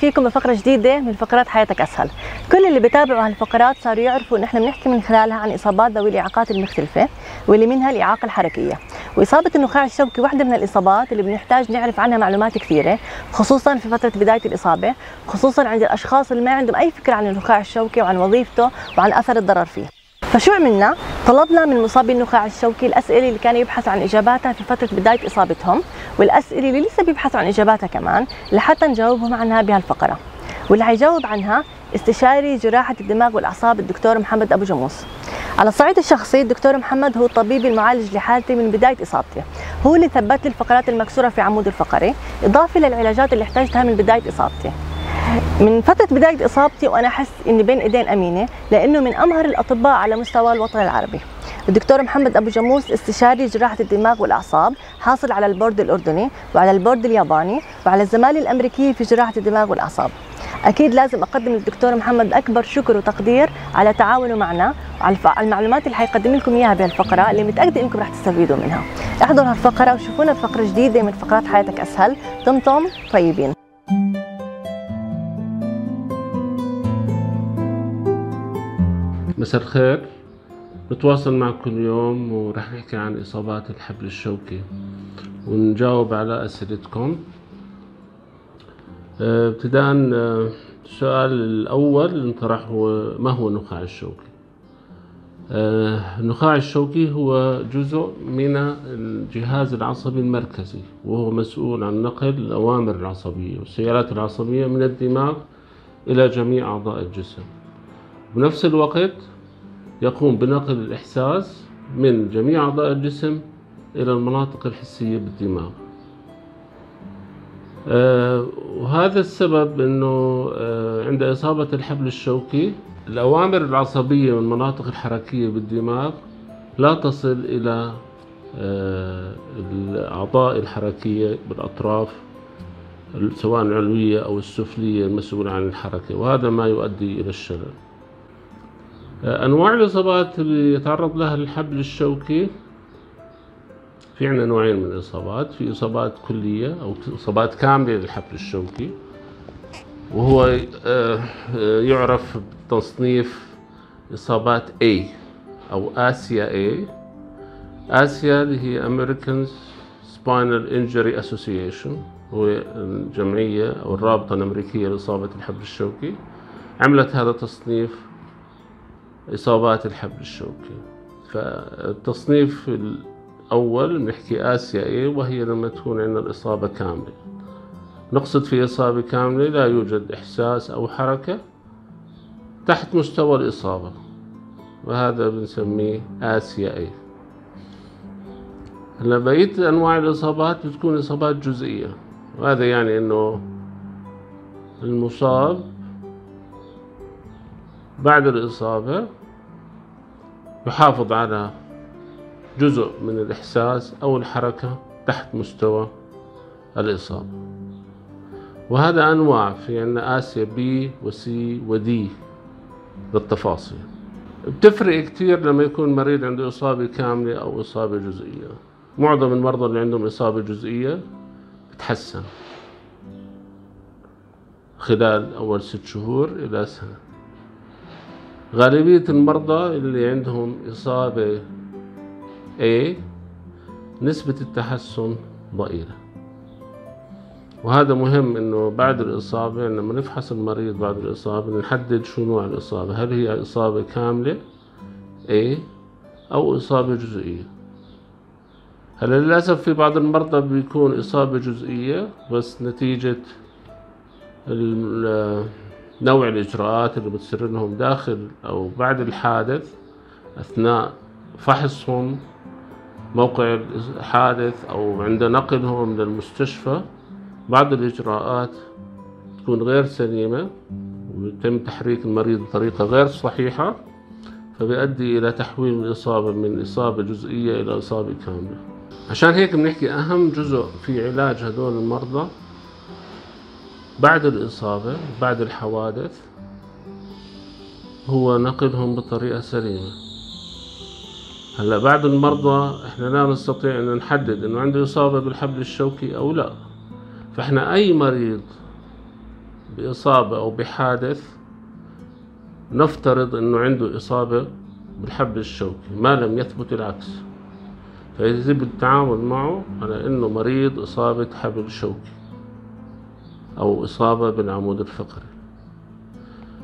فيكم بفقرة جديدة من فقرات حياتك أسهل. كل اللي بيتابعوا هالفقرات صاروا يعرفوا إن إحنا بنحكي من خلالها عن إصابات ذوي الإعاقات المختلفة واللي منها الإعاقة الحركية. وإصابة النخاع الشوكي واحدة من الإصابات اللي بنحتاج نعرف عنها معلومات كثيرة خصوصا في فترة بداية الإصابة خصوصا عند الأشخاص اللي ما عندهم أي فكرة عن النخاع الشوكي وعن وظيفته وعن أثر الضرر فيه. فشو عملنا؟ طلبنا من مصابي النخاع الشوكي الأسئلة اللي كانوا يبحثوا عن إجاباتها في فترة بداية إصابتهم والأسئلة اللي لسه بيبحثوا عن إجاباتها كمان لحتى نجاوبهم عنها بهالفقرة. واللي حيجاوب عنها استشاري جراحة الدماغ والأعصاب الدكتور محمد أبو جاموس على الصعيد الشخصي الدكتور محمد هو الطبيب المعالج لحالتي من بداية إصابتي. هو اللي ثبت لي الفقرات المكسورة في عمود الفقري إضافة للعلاجات اللي احتاجتها من بداية إصابتي. من فترة بداية إصابتي وأنا أحس إني بين إيدين أمينة لأنه من أمهر الأطباء على مستوى الوطن العربي. الدكتور محمد أبو جاموس استشاري جراحة الدماغ والأعصاب حاصل على البورد الأردني وعلى البورد الياباني وعلى الزمالة الأمريكية في جراحة الدماغ والأعصاب. أكيد لازم أقدم للدكتور محمد أكبر شكر وتقدير على تعاونه معنا وعلى المعلومات اللي حيقدم لكم إياها بهالفقرة اللي متأكدة إنكم رح تستفيدوا منها. احضروا هالفقرة وشوفونا بفقرة جديدة من فقرات حياتك أسهل. دمتم طيبين. مساء الخير. نتواصل معكم كل يوم ورح نحكي عن إصابات الحبل الشوكي ونجاوب على أسئلتكم. آه، ابتداء آه، السؤال الأول انطرح هو ما هو النخاع الشوكي؟ آه، النخاع الشوكي هو جزء من الجهاز العصبي المركزي وهو مسؤول عن نقل الأوامر العصبية والسيالات العصبية من الدماغ إلى جميع أعضاء الجسم. بنفس الوقت يقوم بنقل الإحساس من جميع أعضاء الجسم إلى المناطق الحسية بالدماغ. آه وهذا السبب أنه آه عند إصابة الحبل الشوكي الأوامر العصبية والمناطق الحركية بالدماغ لا تصل إلى آه الأعضاء الحركية بالأطراف سواء العلوية أو السفلية المسؤولة عن الحركة وهذا ما يؤدي إلى الشلل. أنواع الإصابات اللي يتعرض لها الحبل الشوكي. في عندنا نوعين من الإصابات. في إصابات كلية أو إصابات كاملة للحبل الشوكي وهو يعرف بتصنيف إصابات A أو آسيا A. آسيا اللي هي American Spinal Injury Association هو الجمعية أو الرابطة الأمريكية لإصابة الحبل الشوكي. عملت هذا التصنيف إصابات الحبل الشوكي. فالتصنيف الأول بنحكي آسيا إيه وهي لما تكون عندنا الإصابة كاملة. نقصد في إصابة كاملة لا يوجد إحساس أو حركة تحت مستوى الإصابة وهذا بنسميه آسيا إيه. هلا بقية أنواع الإصابات بتكون إصابات جزئية. وهذا يعني إنه المصاب بعد الإصابة يحافظ على جزء من الإحساس أو الحركة تحت مستوى الإصابة. وهذا أنواع في عندنا آسيا بي وسي ودي بالتفاصيل بتفرق كتير لما يكون مريض عنده إصابة كاملة أو إصابة جزئية. معظم المرضى اللي عندهم إصابة جزئية بتحسن خلال أول ست شهور إلى سنة. غالبية المرضى اللي عندهم إصابة A نسبة التحسن ضئيلة. وهذا مهم إنه بعد الإصابة لما نفحص المريض بعد الإصابة نحدد شو نوع الإصابة. هل هي إصابة كاملة A أو إصابة جزئية؟ هلا للأسف في بعض المرضى بيكون إصابة جزئية بس نتيجة نوع الإجراءات اللي بتصير لهم داخل أو بعد الحادث أثناء فحصهم موقع الحادث أو عند نقلهم للمستشفى بعض الإجراءات تكون غير سليمة ويتم تحريك المريض بطريقة غير صحيحة فبيؤدي إلى تحويل الإصابة من إصابة جزئية إلى إصابة كاملة. عشان هيك بنحكي أهم جزء في علاج هدول المرضى بعد الإصابة بعد الحوادث هو نقلهم بطريقة سليمة. هلأ بعد المرضى إحنا لا نستطيع أن نحدد إنه عنده إصابة بالحبل الشوكي أو لا. فإحنا أي مريض بإصابة أو بحادث نفترض أنه عنده إصابة بالحبل الشوكي ما لم يثبت العكس. فيجب التعامل معه على أنه مريض إصابة حبل شوكي. أو إصابة بالعمود الفقري.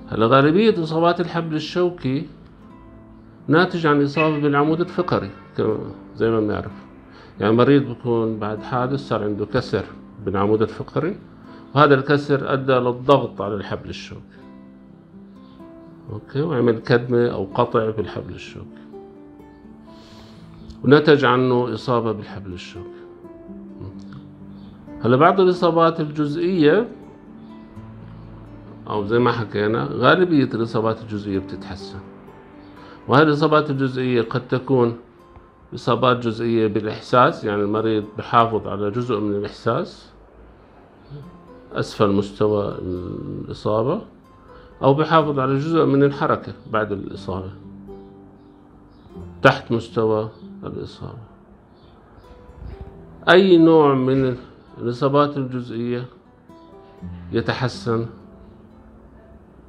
هلا غالبية إصابات الحبل الشوكي ناتج عن إصابة بالعمود الفقري زي ما بنعرف. يعني مريض بيكون بعد حادث صار عنده كسر بالعمود الفقري وهذا الكسر أدى للضغط على الحبل الشوكي. أوكي؟ وعمل كدمة أو قطع بالحبل الشوكي. ونتج عنه إصابة بالحبل الشوكي. هلا بعض الإصابات الجزئية أو زي ما حكينا غالبية الإصابات الجزئية بتتحسن. وهذه الإصابات الجزئية قد تكون إصابات جزئية بالإحساس يعني المريض بحافظ على جزء من الإحساس أسفل مستوى الإصابة أو بحافظ على جزء من الحركة بعد الإصابة تحت مستوى الإصابة. أي نوع من الإصابات الجزئية يتحسن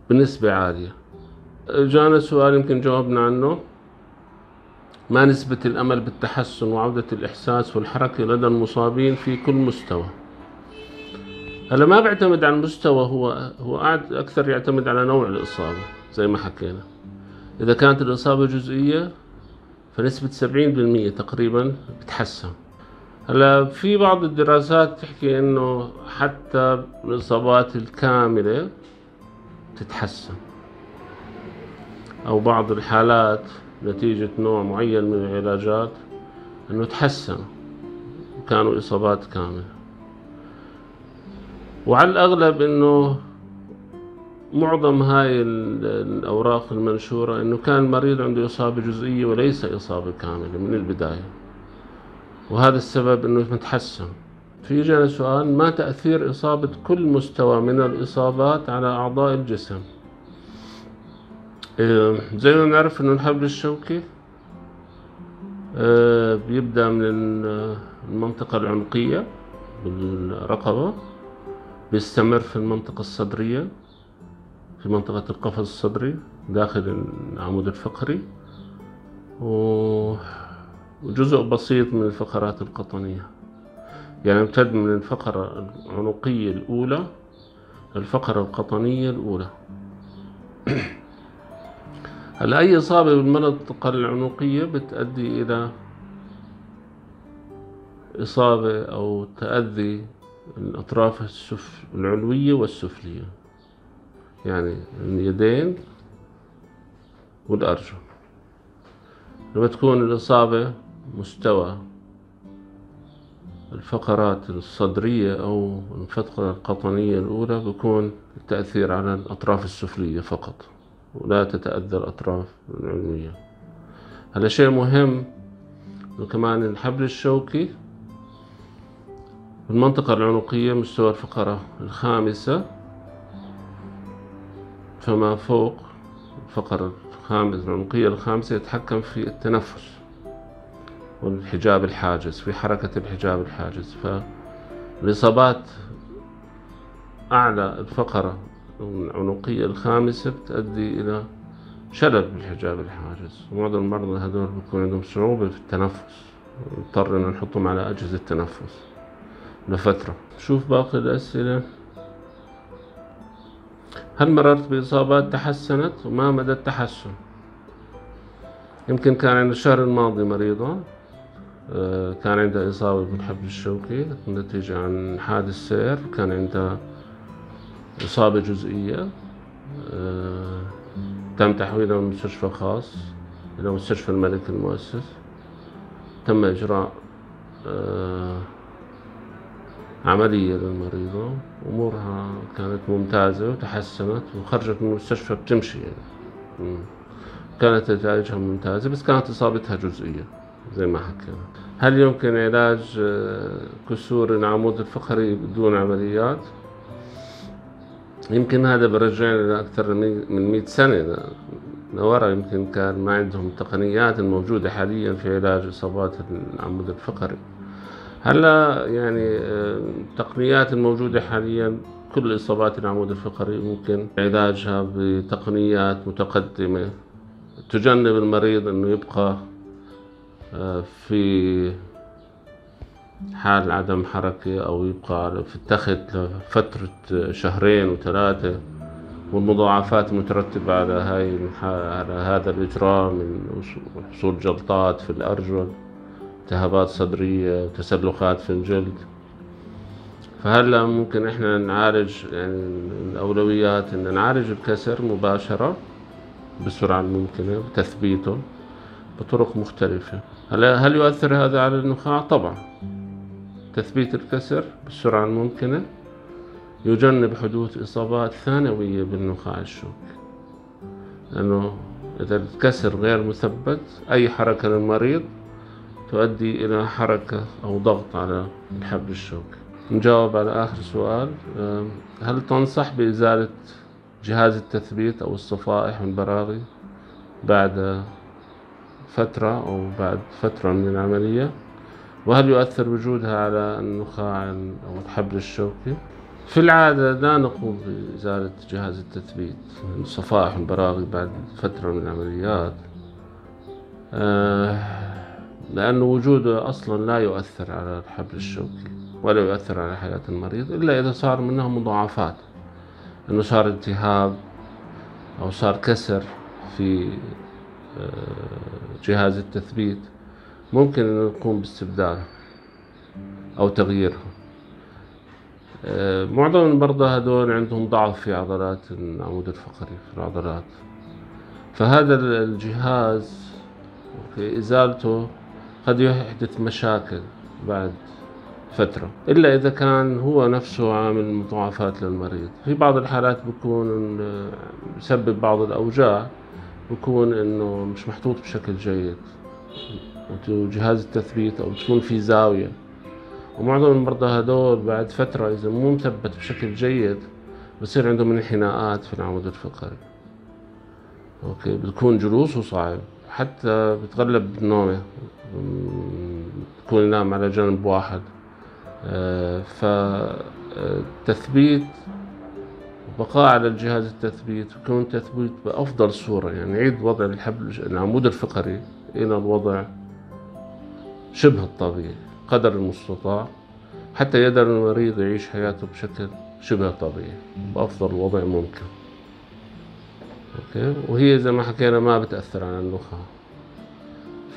بنسبة عالية. جانا سؤال يمكن جاوبنا عنه. ما نسبة الأمل بالتحسن وعودة الإحساس والحركة لدى المصابين في كل مستوى؟ هلا ما بيعتمد على المستوى هو هو أكثر يعتمد على نوع الإصابة زي ما حكينا. إذا كانت الإصابة جزئية فنسبة سبعين بالمية تقريبا بتحسن. هلا في بعض الدراسات تحكي إنه حتى الإصابات الكاملة تتحسن. أو بعض الحالات نتيجة نوع معين من العلاجات أنه تحسن كانوا إصابات كاملة. وعلى الأغلب أنه معظم هاي الأوراق المنشورة أنه كان المريض عنده إصابة جزئية وليس إصابة كاملة من البداية. وهذا السبب أنه متحسن. في جانا سؤال ما تأثير إصابة كل مستوى من الإصابات على أعضاء الجسم؟ إيه، زي ما نعرف إنه الحبل الشوكي إيه، بيبدأ من المنطقة العنقية بالرقبة بيستمر في المنطقة الصدرية في منطقة القفص الصدري داخل العمود الفقري وجزء بسيط من الفقرات القطنية. يعني امتد من الفقرة العنقية الأولى الفقرة القطنية الأولى. هلا أي إصابة بالمنطقة العنقية بتؤدي إلى إصابة أو تأذي الأطراف السف... العلوية والسفلية؟ يعني اليدين والأرجل. لما تكون الإصابة مستوى الفقرات الصدرية أو الفقرة القطنية الأولى بيكون التأثير على الأطراف السفلية فقط ولا تتأذى الأطراف العلوية هذا شيء مهم كمان الحبل الشوكي المنطقة العنقية مستوى الفقرة الخامسة فما فوق الفقرة الخامسة العنقية الخامسة يتحكم في التنفس. والحجاب الحاجز في حركة الحجاب الحاجز. فالإصابات أعلى الفقرة العنقية الخامسة بتؤدي إلى شلل بالحجاب الحاجز. ومعظم المرضى هذول بيكون عندهم صعوبة في التنفس نضطر إن نحطهم على أجهزة تنفس لفترة. شوف باقي الأسئلة. هل مررت بإصابات تحسنت؟ وما مدى التحسن؟ يمكن كان عند الشهر الماضي مريضة كان عندها إصابة بالحبل الشوكي نتيجة عن حادث سير كان عندها إصابة جزئية آه، تم تحويلها من مستشفى خاص إلى مستشفى الملك المؤسس. تم إجراء آه، عملية للمريضة. أمورها كانت ممتازة وتحسنت وخرجت من المستشفى بتمشي يعني. كانت نتائجها ممتازة بس كانت إصابتها جزئية. زي ما حكينا هل يمكن علاج آه، كسور العمود الفقري بدون عمليات؟ يمكن هذا برجعنا لأكثر من مئة سنة. لورا يمكن كان ما عندهم التقنيات الموجودة حاليا في علاج إصابات العمود الفقري. هلا يعني التقنيات الموجودة حاليا كل الإصابات العمود الفقري ممكن علاجها بتقنيات متقدمة تجنب المريض أنه يبقى آه، في حال عدم حركة أو يبقى في التخت لفترة شهرين وثلاثة والمضاعفات المترتبة على هاي على هذا الإجراء من حصول جلطات في الأرجل التهابات صدرية وتسلخات في الجلد. فهلأ ممكن إحنا نعالج يعني الأولويات إن نعالج الكسر مباشرة بالسرعة الممكنة وتثبيته بطرق مختلفة. هل يؤثر هذا على النخاع؟ طبعا. تثبيت الكسر بالسرعة الممكنة يجنب حدوث إصابات ثانوية بالنخاع الشوكي لأنه إذا الكسر غير مثبت أي حركة للمريض تؤدي إلى حركة أو ضغط على الحبل الشوكي نجاوب على آخر سؤال. هل تنصح بإزالة جهاز التثبيت أو الصفائح والبراغي بعد فترة أو بعد فترة من العملية. وهل يؤثر وجودها على النخاع أو الحبل الشوكي؟ في العادة لا نقوم بإزالة جهاز التثبيت. الصفائح والبراغي بعد فترة من العمليات. آه، لأن وجوده أصلا لا يؤثر على الحبل الشوكي ولا يؤثر على حياة المريض إلا إذا صار منها مضاعفات. أنه صار التهاب أو صار كسر في جهاز التثبيت ممكن أن نقوم باستبداله أو تغييره. آه، معظم المرضى هذول عندهم ضعف في عضلات العمود الفقري في العضلات. فهذا الجهاز في إزالته قد يحدث مشاكل بعد فترة إلا إذا كان هو نفسه عامل مضاعفات للمريض. في بعض الحالات بكون بسبب بعض الأوجاع بكون إنه مش محطوط بشكل جيد. وجهاز التثبيت أو تكون في زاوية. ومعظم المرضى هدول بعد فترة إذا مو مثبت بشكل جيد بصير عندهم انحناءات في العمود الفقري. أوكي بتكون جلوسه صعب حتى بتغلب بالنومة بتكون ينام على جنب واحد. آه، فتثبيت بقاء على الجهاز التثبيت يكون تثبيت بأفضل صورة. يعني نعيد وضع الحبل العمود الفقري إلى الوضع شبه الطبيعي قدر المستطاع حتى يقدر المريض يعيش حياته بشكل شبه طبيعي بأفضل وضع ممكن. أوكي؟ وهي زي ما حكينا ما بتأثر على النخاع.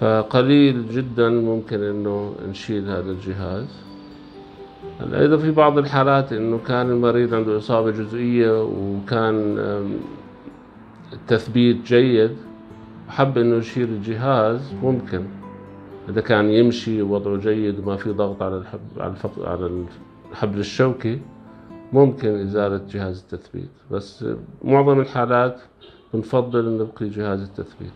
فقليل جدا ممكن إنه نشيل هذا الجهاز. أيضا في بعض الحالات إنه كان المريض عنده إصابة جزئية وكان التثبيت جيد وحب إنه يشيل الجهاز ممكن. إذا كان يمشي وضعه جيد وما في ضغط على الحب على الحبل الشوكي ممكن إزالة جهاز التثبيت. بس معظم الحالات بنفضل إن نبقي جهاز التثبيت.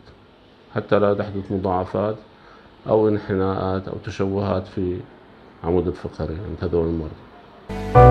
حتى لا تحدث مضاعفات أو انحناءات أو تشوهات في عمود الفقري هذول المرضى.